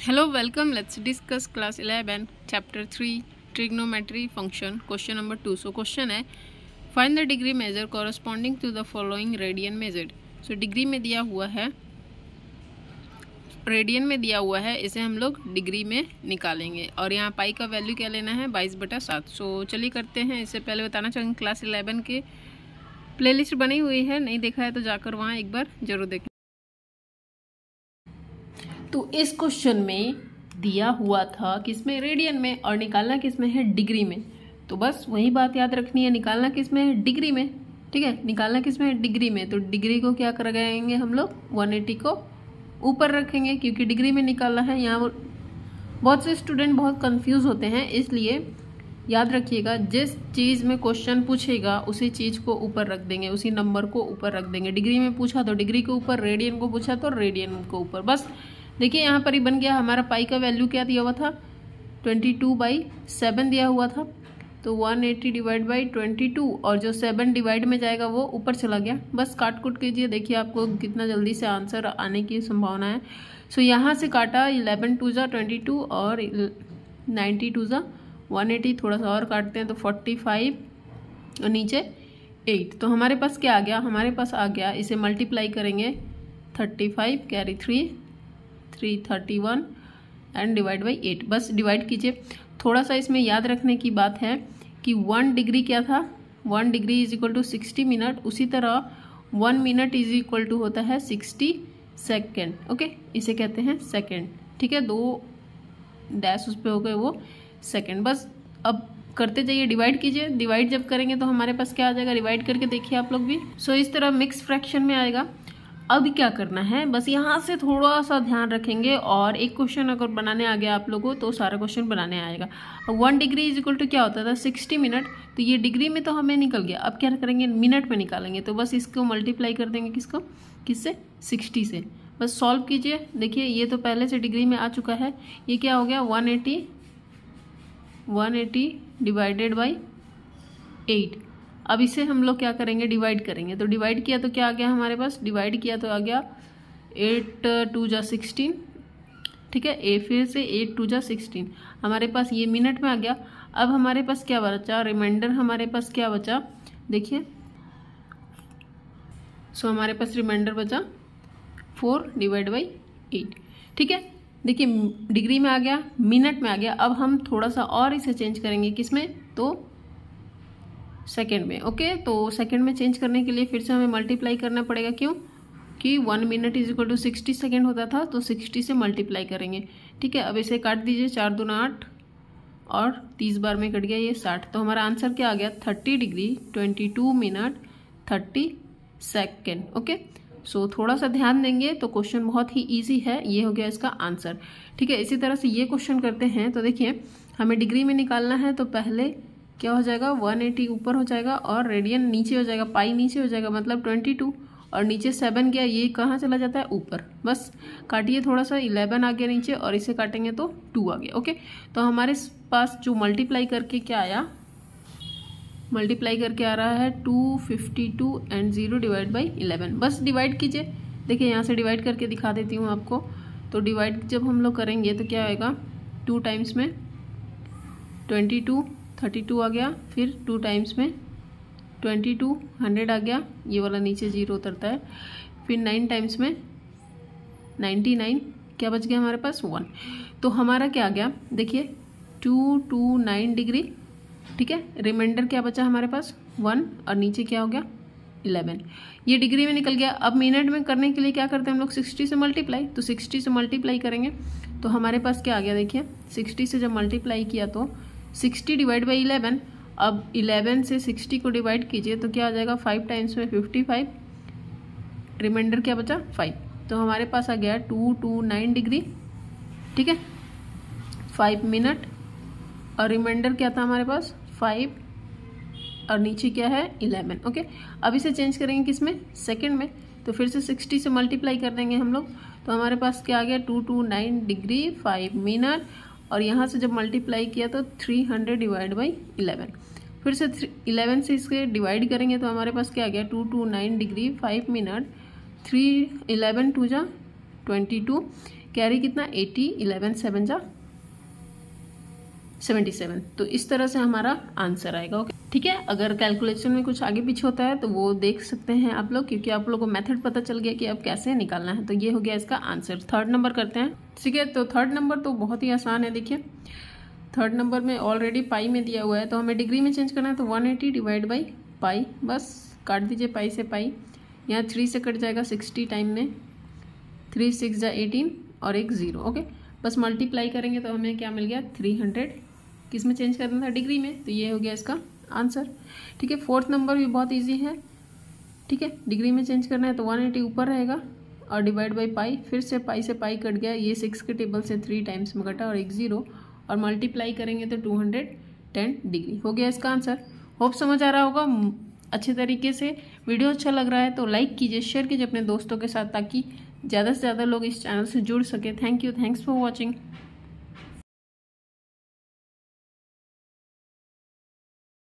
Hello welcome let's discuss class eleven chapter three trigonometry function question number two so question है find the degree measure corresponding to the following radian measure so degree में दिया हुआ है radian में दिया हुआ है, इसे हम लोग डिग्री में निकालेंगे। और यहाँ पाई का वैल्यू क्या लेना है? बाईस बटा सात। सो चलिए करते हैं, इससे पहले बताना चाहेंगे क्लास इलेवन के प्लेलिस्ट बनी हुई है, नहीं देखा है तो जाकर वहाँ एक बार ज़रूर देखें तो इस क्वेश्चन में दिया हुआ था किसमें रेडियन में और निकालना किसमें है डिग्री में। तो बस वही बात याद रखनी है, निकालना किसमें है डिग्री में, ठीक है? निकालना किसमें है डिग्री में। तो डिग्री को क्या कर गएँगे हम लोग? 180 को ऊपर रखेंगे, क्योंकि डिग्री में निकालना है। यहाँ बहुत से स्टूडेंट बहुत कंफ्यूज होते हैं, इसलिए याद रखिएगा, जिस चीज़ में क्वेश्चन पूछेगा, उसी चीज़ को ऊपर रख देंगे, उसी नंबर को ऊपर रख देंगे। डिग्री में पूछा तो डिग्री के ऊपर रेडियन को पूछा तो रेडियन के ऊपर। बस देखिए, यहाँ पर ही बन गया हमारा पाई का वैल्यू क्या दिया हुआ था? ट्वेंटी टू बाई सेवन दिया हुआ था। तो one eighty divide by twenty two और जो सेवन डिवाइड में जाएगा, वो ऊपर चला गया। बस काट कुट कीजिए, देखिए आपको कितना जल्दी से आंसर आने की संभावना है। सो यहाँ से काटा इलेवन टू ज़ा ट्वेंटी टू और नाइन्टी टू ज़ा वन एटी थोड़ा सा और काटते हैं तो फोर्टी फाइव और नीचे एट तो हमारे पास क्या आ गया? हमारे पास आ गया, इसे मल्टीप्लाई करेंगे thirty five carry three three thirty one and divide by eight बस डिवाइड कीजिए। थोड़ा सा इसमें याद रखने की बात है कि वन डिग्री क्या था? One degree is equal to sixty minute उसी तरह one minute is equal to होता है सिक्सटी सेकेंड ओके इसे कहते हैं सेकेंड ठीक है? दो डैश उस पर हो गए वो सेकेंड बस अब करते जाइए डिवाइड कीजिए। डिवाइड जब करेंगे तो हमारे पास क्या आ जाएगा? डिवाइड करके देखिए आप लोग भी। सो so, इस तरह मिक्स फ्रैक्शन में आएगा। अब क्या करना है? बस यहाँ से थोड़ा सा ध्यान रखेंगे और एक क्वेश्चन अगर बनाने आ गया आप लोगों तो सारा क्वेश्चन बनाने आएगा। One degree is equal to क्या होता था? सिक्सटी मिनट तो ये डिग्री में तो हमें निकल गया। अब क्या करेंगे? मिनट में निकालेंगे। तो बस इसको मल्टीप्लाई कर देंगे किसको? किससे? सिक्सटी से। बस सॉल्व कीजिए। देखिए, ये तो पहले से डिग्री में आ चुका है। ये क्या हो गया? One eighty one eighty divided by eight अब इसे हम लोग क्या करेंगे? डिवाइड करेंगे। तो डिवाइड किया तो क्या आ गया हमारे पास? डिवाइड किया तो आ गया एट टू जा सिक्सटीन ठीक है? ए फिर से एट टू जा सिक्सटीन हमारे पास ये मिनट में आ गया। अब हमारे पास क्या बचा? रिमाइंडर हमारे पास क्या बचा? देखिए। सो हमारे पास रिमाइंडर बचा। फोर डिवाइड बाई एट ठीक है? देखिए डिग्री में आ गया मिनट में आ गया। अब हम थोड़ा सा और इसे चेंज करेंगे। किसमें? तो सेकेंड में ओके तो सेकेंड में चेंज करने के लिए फिर से हमें मल्टीप्लाई करना पड़ेगा क्यों? कि one minute is equal to sixty second होता था तो सिक्सटी से मल्टीप्लाई करेंगे, ठीक है? अब इसे काट दीजिए, चार दूना आठ, और तीस बार में कट गया ये साठ तो हमारा आंसर क्या आ गया? Thirty degree twenty two minute thirty second okay so थोड़ा सा ध्यान देंगे तो क्वेश्चन बहुत ही इजी है, ये हो गया इसका आंसर ठीक है? इसी तरह से ये क्वेश्चन करते हैं तो देखिए, हमें डिग्री में निकालना है तो पहले क्या हो जाएगा? 180 ऊपर हो जाएगा और रेडियन नीचे हो जाएगा पाई नीचे हो जाएगा मतलब 22 और नीचे सेवन गया, ये कहाँ चला जाता है? ऊपर। बस काटिए थोड़ा सा इलेवन आ गया नीचे और इसे काटेंगे तो टू आ गया ओके तो हमारे पास जो मल्टीप्लाई करके क्या आया? मल्टीप्लाई करके आ रहा है two fifty two and zero divide by eleven बस डिवाइड कीजिए। देखिए, यहाँ से डिवाइड करके दिखा देती हूँ आपको। तो डिवाइड जब हम लोग करेंगे तो क्या आएगा? टू टाइम्स में ट्वेंटी टू थर्टी टू आ गया, फिर टू टाइम्स में ट्वेंटी टू हंड्रेड आ गया, ये वाला नीचे ज़ीरो उतरता है, फिर नाइन टाइम्स में नाइन्टी नाइन क्या बच गया हमारे पास? वन तो हमारा क्या आ गया? देखिए टू टू नाइन डिग्री ठीक है? रिमाइंडर क्या बचा हमारे पास? वन और नीचे क्या हो गया? इलेवन ये डिग्री में निकल गया। अब मिनट में करने के लिए क्या करते हैं हम लोग? सिक्सटी से मल्टीप्लाई तो सिक्सटी से मल्टीप्लाई करेंगे। तो हमारे पास क्या आ गया? देखिए सिक्सटी से जब मल्टीप्लाई किया तो सिक्सटी डिवाइड बाई इलेवन, अब इलेवन से सिक्सटी को डिवाइड कीजिए तो क्या आ जाएगा? फाइव टाइम्स में फिफ्टी फाइव रिमाइंडर क्या बचा? फाइव तो हमारे पास आ गया टू टू नाइन डिग्री ठीक है? फाइव मिनट और रिमाइंडर क्या था हमारे पास? फाइव और नीचे क्या है? इलेवन ओके अब इसे चेंज करेंगे किसमें? सेकेंड में। तो फिर से सिक्सटी से मल्टीप्लाई कर देंगे हम लोग। तो हमारे पास क्या आ गया? Two two nine degree five minute और यहाँ से जब मल्टीप्लाई किया तो three hundred divide by eleven फिर से इलेवन से इसके डिवाइड करेंगे तो हमारे पास क्या आ गया? Two two nine degree five minute three eleven two जा ट्वेंटी टू कैरी कितना? एटी इलेवन सेवन जा सेवेंटी सेवन। तो इस तरह से हमारा आंसर आएगा, ओके? ठीक है? अगर कैलकुलेशन में कुछ आगे पीछे होता है तो वो देख सकते हैं आप लोग, क्योंकि आप लोगों को मेथड पता चल गया कि अब कैसे निकालना है। तो ये हो गया इसका आंसर थर्ड नंबर करते हैं। ठीक है? तो थर्ड नंबर तो बहुत ही आसान है, देखिए। थर्ड नंबर में ऑलरेडी पाई में दिया हुआ है तो हमें डिग्री में चेंज करना है तो one eighty divide by pi बस काट दीजिए पाई से पाई यहाँ थ्री से कट जाएगा सिक्सटी टाइम में। थ्री सिक्स जा और एक ज़ीरो ओके? बस मल्टीप्लाई करेंगे तो हमें क्या मिल गया? थ्री हंड्रेड किसमें चेंज करना था डिग्री में तो ये हो गया इसका आंसर ठीक है फोर्थ नंबर भी बहुत ईजी है. ठीक है डिग्री में चेंज करना है तो वन एटी ऊपर रहेगा और डिवाइड बाई पाई फिर से पाई से पाई कट गया, ये सिक्स के टेबल से थ्री टाइम्स में कटा और एक ज़ीरो और मल्टीप्लाई करेंगे तो टू हंड्रेड टेन डिग्री हो गया इसका आंसर होप समझ आ रहा होगा. अच्छे तरीके से वीडियो अच्छा लग रहा है तो लाइक कीजिए शेयर कीजिए अपने दोस्तों के साथ ताकि ज़्यादा से ज़्यादा लोग इस चैनल से जुड़ सके. Thank you thanks for watching